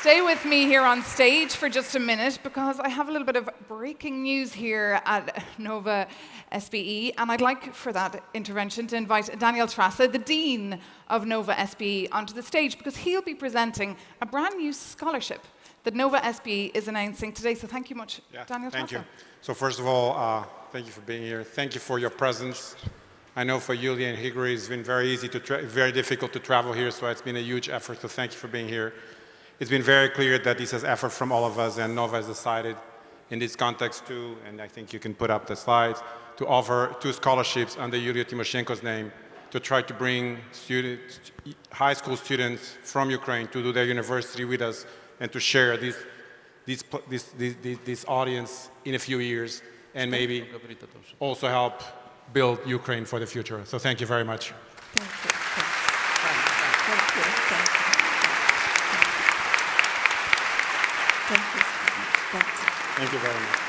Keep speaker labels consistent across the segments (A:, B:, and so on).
A: Stay with me here on stage for just a minute because I have a little bit of breaking news here at Nova SBE, and I'd like for that intervention to invite Daniel Traça, the Dean of Nova SBE, onto the stage because he'll be presenting a brand new scholarship that Nova SBE is announcing today. So thank you much,
B: Yeah,
A: Daniel
B: thank
A: Traça.
B: you. So first of all, uh, thank you for being here. Thank you for your presence. I know for Yulia and Higuri, it's been very easy to, tra- very difficult to travel here, so it's been a huge effort. So thank you for being here. It's been very clear that this is effort from all of us, and Nova has decided in this context too, and I think you can put up the slides, to offer two scholarships under Yulia Tymoshenko's name to try to bring students, high school students from Ukraine to do their university with us and to share this, this, this, this, this, this audience in a few years and maybe also help build Ukraine for the future. So thank you very much.
C: Thank you. Thank you. Thank you. Thank you. Thank you.
B: Thank you very much.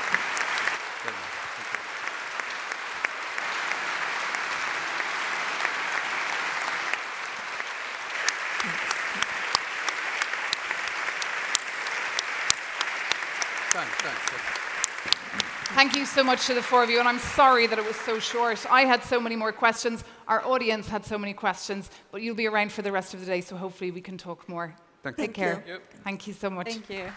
A: Thank you so much to the four of you, and I'm sorry that it was so short. I had so many more questions, our audience had so many questions, but you'll be around for the rest of the day, so hopefully we can talk more.
D: Thank
A: Take
C: you.
A: care.
D: Yep.
A: Thank you so much.
C: Thank you.